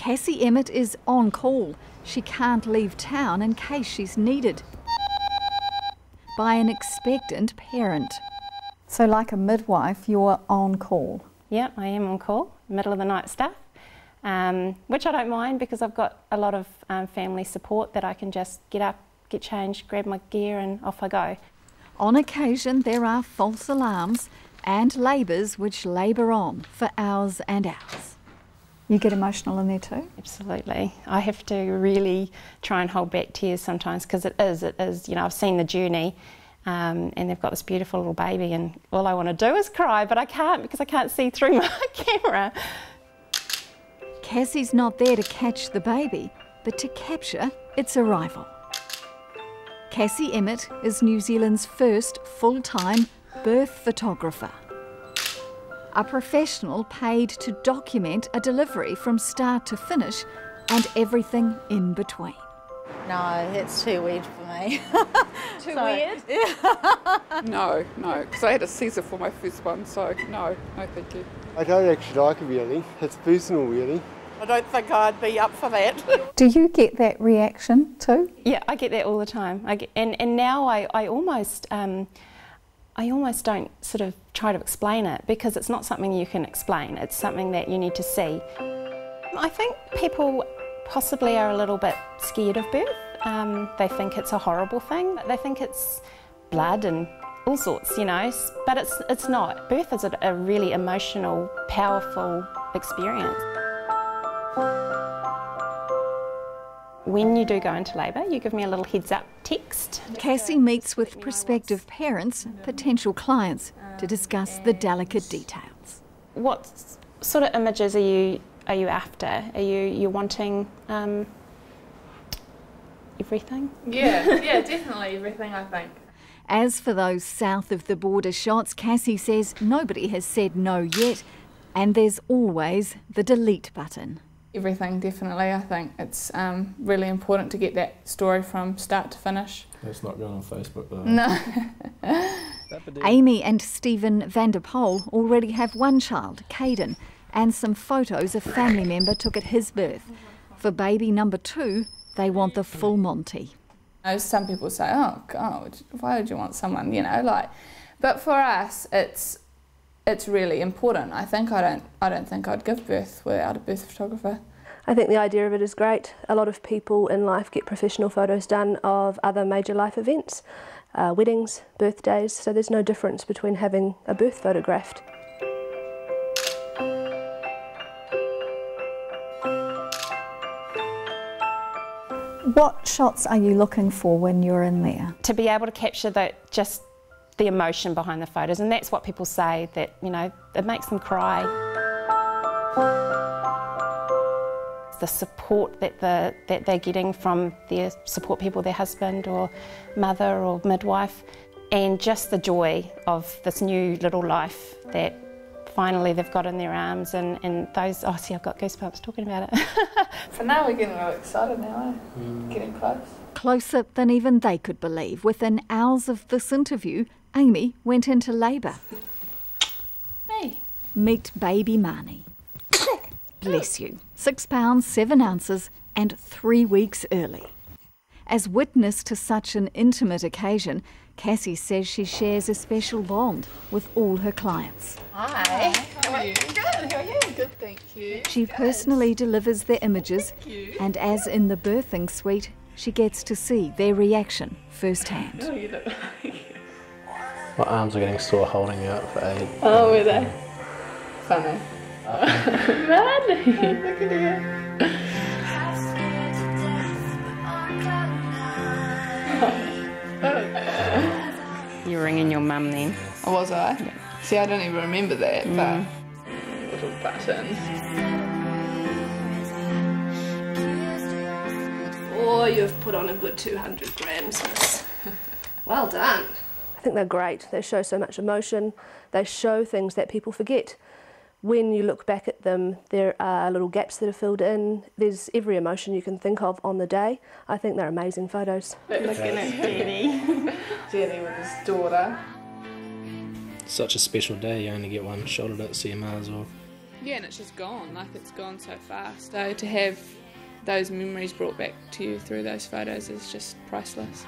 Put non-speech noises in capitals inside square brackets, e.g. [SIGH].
Cassie Emmett is on call. She can't leave town in case she's needed by an expectant parent. So, like a midwife, you're on call. Yeah, I am on call, middle of the night stuff, um, which I don't mind because I've got a lot of um, family support that I can just get up, get changed, grab my gear, and off I go. On occasion, there are false alarms and labours which labour on for hours and hours. You get emotional in there too? Absolutely. I have to really try and hold back tears sometimes because it is, it is, you know, I've seen the journey um, and they've got this beautiful little baby and all I want to do is cry, but I can't because I can't see through [LAUGHS] my camera. Cassie's not there to catch the baby, but to capture its arrival. Cassie Emmett is New Zealand's first full-time birth photographer. A professional paid to document a delivery from start to finish and everything in between. No, it's too weird for me. [LAUGHS] Too weird? [LAUGHS] No, no, because I had a Caesar for my first one, so no, no thank you. I don't actually like it really. It's personal really. I don't think I'd be up for that. [LAUGHS] Do you get that reaction too? Yeah, I get that all the time. I get, and, and now I, I almost um, I almost don't sort of try to explain it because it's not something you can explain. It's something that you need to see. I think people possibly are a little bit scared of birth. Um, they think it's a horrible thing. They think it's blood and all sorts, you know. But it's it's not. Birth is a, a really emotional, powerful experience. When you do go into labour, you give me a little heads up text. Cassie meets with prospective parents, potential clients, to discuss the delicate details. What sort of images are you are you after? Are you you wanting um, everything? Yeah, yeah, definitely everything I think. As for those south of the border shots, Cassie says nobody has said no yet, and there's always the delete button. Everything, definitely. I think it's um, really important to get that story from start to finish. That's not going on Facebook though. No. [LAUGHS] Amy and Stephen Vanderpoel already have one child, Caden, and some photos a family member took at his birth. For baby number two, they want the full Monty. know, some people say, "Oh God, why would you want someone?" You know, like. But for us, it's it's really important. I think I don't I don't think I'd give birth without a birth photographer. I think the idea of it is great. A lot of people in life get professional photos done of other major life events, uh, weddings, birthdays, so there's no difference between having a birth photographed. What shots are you looking for when you're in there? to be able to capture that just the emotion behind the photos, and that's what people say that you know it makes them cry. The support that the that they're getting from their support people, their husband or mother or midwife, and just the joy of this new little life that finally they've got in their arms, and, and those oh see I've got goosebumps talking about it. [LAUGHS] so now, we're getting real excited now. Eh? Getting close. Closer than even they could believe. Within hours of this interview, Amy went into labour. Hey. Meet baby Marnie. Bless you. Six pounds, seven ounces, and three weeks early. As witness to such an intimate occasion, Cassie says she shares a special bond with all her clients. Hi. How are you? Good. How are you? Good, thank you. She personally delivers their images, and as in the birthing suite, she gets to see their reaction firsthand. Oh, My arms are getting sore holding you up for aid. Oh, were they? Funny. [LAUGHS] Marnie. Oh, look at you. You're ringing your mum then. Oh, was I? See, I don't even remember that, mm. but little buttons. Oh, you've put on a good 200 grams, miss. [LAUGHS] well done. I think they're great. They show so much emotion. They show things that people forget. When you look back at them, there are little gaps that are filled in. There's every emotion you can think of on the day. I think they're amazing photos. Looking at Jenny. [LAUGHS] Jenny with his daughter. Such a special day, you only get one shot at it, so you might as well Yeah, and it's just gone. Like it's gone so fast. So to have those memories brought back to you through those photos is just priceless.